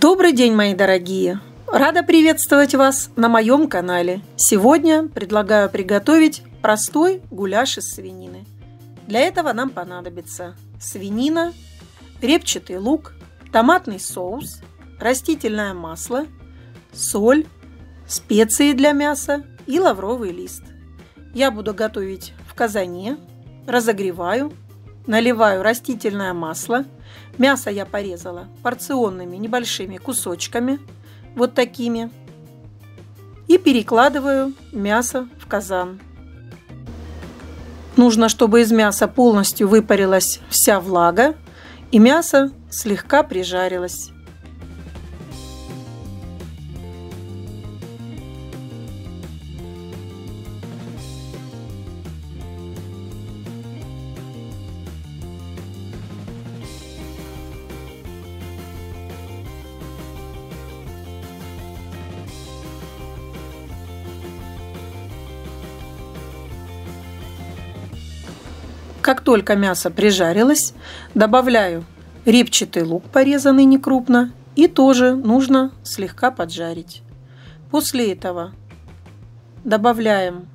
Добрый день, мои дорогие! Рада приветствовать вас на моем канале. Сегодня предлагаю приготовить простой гуляш из свинины. Для этого нам понадобится свинина, репчатый лук, томатный соус, растительное масло, соль, специи для мяса и лавровый лист. Я буду готовить в казане, разогреваю, наливаю растительное масло. Мясо я порезала порционными небольшими кусочками, вот такими. И перекладываю мясо в казан. Нужно, чтобы из мяса полностью выпарилась вся влага и мясо слегка прижарилось. Как только мясо прижарилось, добавляю репчатый лук, порезанный некрупно, и тоже нужно слегка поджарить. После этого добавляем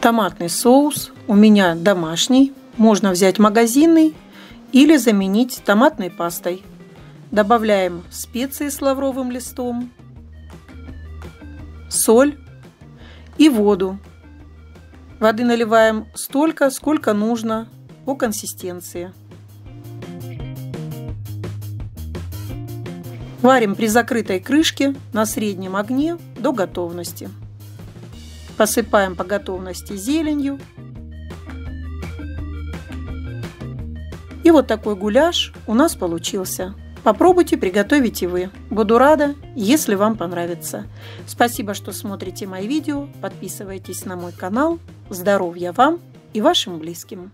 томатный соус. У меня домашний, можно взять магазинный или заменить томатной пастой. Добавляем специи с лавровым листом, соль и воду. Воды наливаем столько, сколько нужно по консистенции. Варим при закрытой крышке на среднем огне до готовности. Посыпаем по готовности зеленью. И вот такой гуляш у нас получился. Попробуйте приготовить и вы. Буду рада, если вам понравится. Спасибо, что смотрите мои видео. Подписывайтесь на мой канал. Здоровья вам и вашим близким.